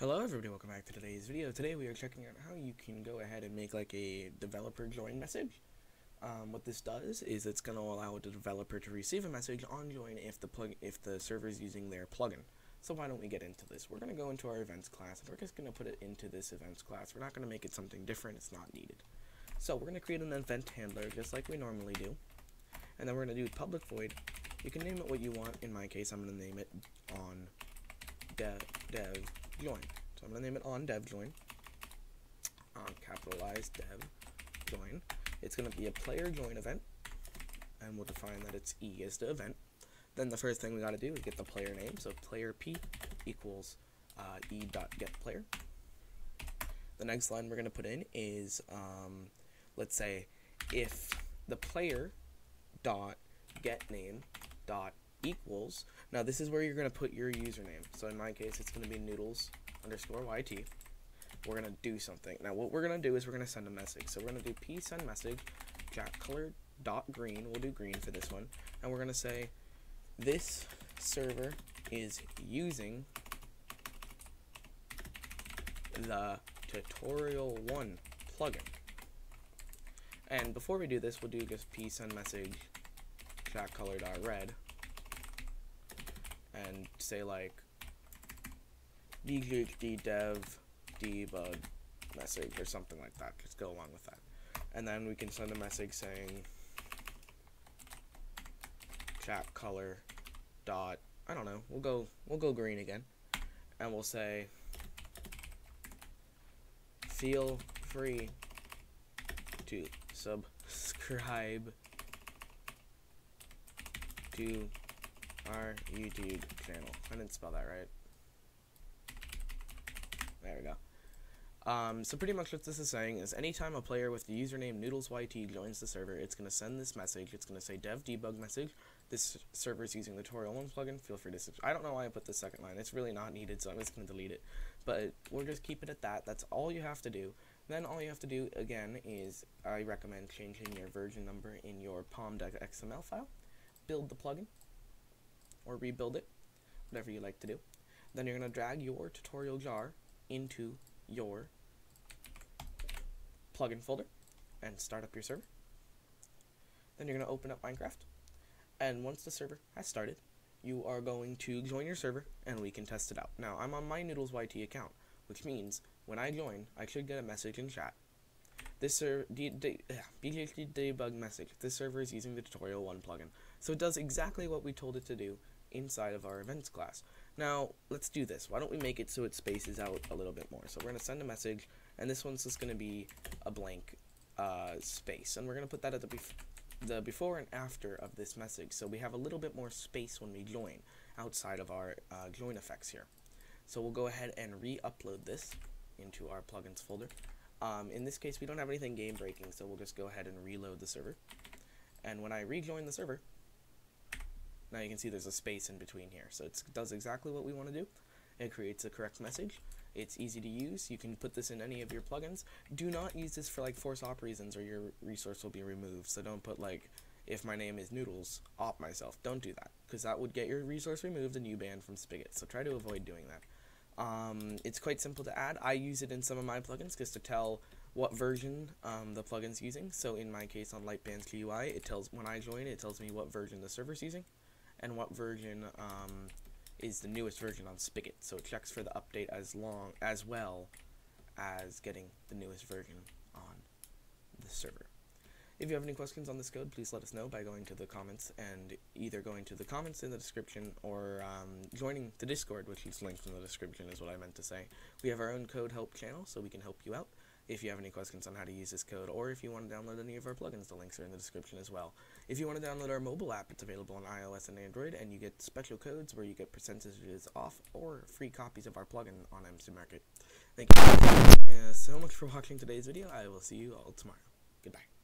Hello everybody, welcome back to today's video. Today we are checking out how you can go ahead and make like a developer join message. Um, what this does is it's going to allow the developer to receive a message on join if the plug if the server is using their plugin. So why don't we get into this? We're going to go into our events class and we're just going to put it into this events class. We're not going to make it something different, it's not needed. So we're going to create an event handler just like we normally do. And then we're going to do public void. You can name it what you want. In my case, I'm going to name it on dev, dev join. So I'm going to name it on dev join. On capitalized dev join. It's going to be a player join event. And we'll define that it's E as the event. Then the first thing we got to do is get the player name. So player P equals uh, E dot get player. The next line we're going to put in is, um, let's say, if the player dot get name dot equals. Now this is where you're going to put your username. So in my case, it's going to be noodles underscore YT. We're going to do something. Now what we're going to do is we're going to send a message. So we're going to do p send message chat color dot green. We'll do green for this one. And we're going to say this server is using the tutorial 1 plugin. And before we do this, we'll do just p send message chat color dot red say like dev debug message or something like that. Just go along with that. And then we can send a message saying chat color dot I don't know. We'll go we'll go green again. And we'll say feel free to subscribe to our YouTube channel. I didn't spell that right. There we go. Um, so pretty much what this is saying is anytime a player with the username NoodlesYT joins the server, it's going to send this message. It's going to say dev debug message. This server is using the 1 plugin. Feel free to subscribe. I don't know why I put the second line. It's really not needed, so I'm just going to delete it. But we'll just keep it at that. That's all you have to do. Then all you have to do, again, is I recommend changing your version number in your pom.xml file. Build the plugin or rebuild it, whatever you like to do. Then you're going to drag your tutorial jar into your plugin folder and start up your server. Then you're going to open up Minecraft. And once the server has started, you are going to join your server and we can test it out. Now, I'm on my Noodles YT account, which means when I join, I should get a message in chat. This server, debug message. This server is using the tutorial 1 plugin. So it does exactly what we told it to do inside of our events class. Now, let's do this. Why don't we make it so it spaces out a little bit more? So we're going to send a message, and this one's just going to be a blank uh, space. And we're going to put that at the, bef the before and after of this message, so we have a little bit more space when we join outside of our uh, join effects here. So we'll go ahead and re-upload this into our plugins folder. Um, in this case, we don't have anything game breaking, so we'll just go ahead and reload the server. And when I rejoin the server, now you can see there's a space in between here. So it does exactly what we want to do. It creates a correct message. It's easy to use. You can put this in any of your plugins. Do not use this for like force op reasons or your resource will be removed. So don't put like, if my name is noodles, op myself. Don't do that because that would get your resource removed and you banned from Spigot. So try to avoid doing that. Um, it's quite simple to add. I use it in some of my plugins just to tell what version um, the plugin's using. So in my case on Lightband's GUI, it tells when I join, it tells me what version the server's using and what version um, is the newest version on Spigot. So it checks for the update as long as well as getting the newest version on the server. If you have any questions on this code, please let us know by going to the comments and either going to the comments in the description or um, joining the Discord, which is linked in the description is what I meant to say. We have our own code help channel, so we can help you out. If you have any questions on how to use this code, or if you want to download any of our plugins, the links are in the description as well. If you want to download our mobile app, it's available on iOS and Android, and you get special codes where you get percentages off or free copies of our plugin on MC Market. Thank you uh, so much for watching today's video. I will see you all tomorrow. Goodbye.